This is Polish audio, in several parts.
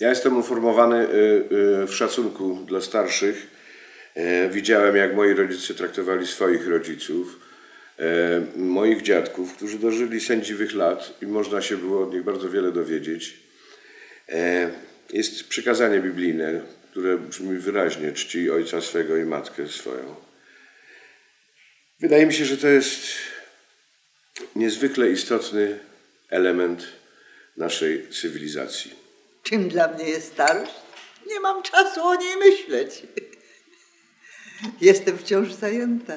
Ja jestem uformowany y, y, w szacunku dla starszych. E, Widziałem, jak moi rodzice traktowali swoich rodziców, e, moich dziadków, którzy dożyli sędziwych lat i można się było od nich bardzo wiele dowiedzieć. E, Jest przykazanie biblijne, które brzmi wyraźnie: czci ojca swego i matkę swoją. Wydaje mi się, że to jest niezwykle istotny element naszej cywilizacji. Czym dla mnie jest starość? Nie mam czasu o niej myśleć. Jestem wciąż zajęta.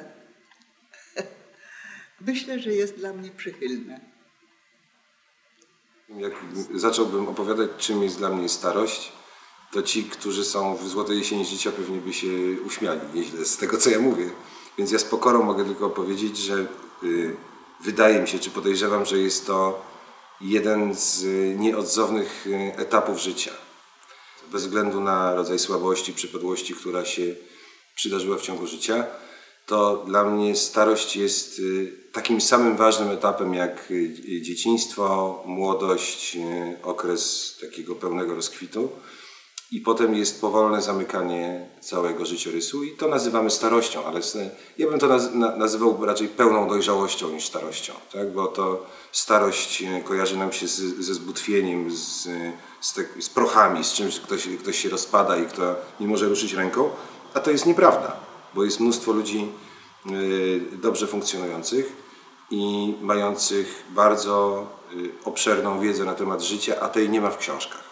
Myślę, że jest dla mnie przychylna. Jak zacząłbym opowiadać, czym jest dla mnie starość, to ci, którzy są w złotej jesieni życia, pewnie by się uśmiali nieźle z tego, co ja mówię. Więc ja z pokorą mogę tylko powiedzieć, że y, wydaje mi się, czy podejrzewam, że jest to jeden z y, nieodzownych y, etapów życia. Bez względu na rodzaj słabości, przypadłości, która się przydarzyła w ciągu życia, to dla mnie starość jest y, takim samym ważnym etapem jak dzieciństwo, młodość, okres takiego pełnego rozkwitu. I potem jest powolne zamykanie całego życiorysu i to nazywamy starością, ale ja bym to naz na- nazywał raczej pełną dojrzałością niż starością, tak? bo to starość e, kojarzy nam się z, ze zbutwieniem, z, z, te, z prochami, z czymś, ktoś, ktoś się rozpada i kto nie może ruszyć ręką, a to jest nieprawda, bo jest mnóstwo ludzi e, dobrze funkcjonujących i mających bardzo e, obszerną wiedzę na temat życia, a tej nie ma w książkach.